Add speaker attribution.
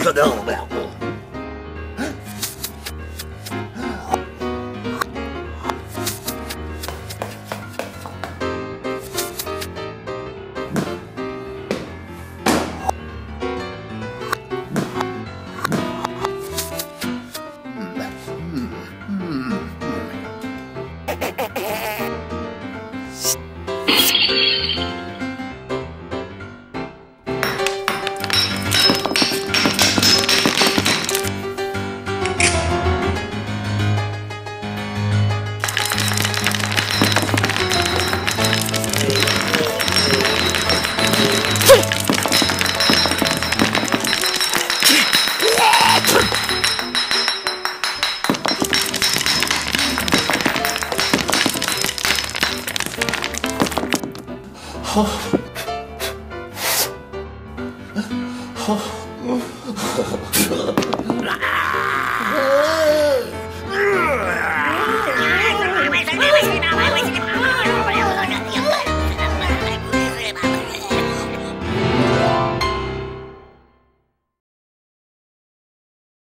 Speaker 1: J'adore, merde.
Speaker 2: 好
Speaker 3: 好好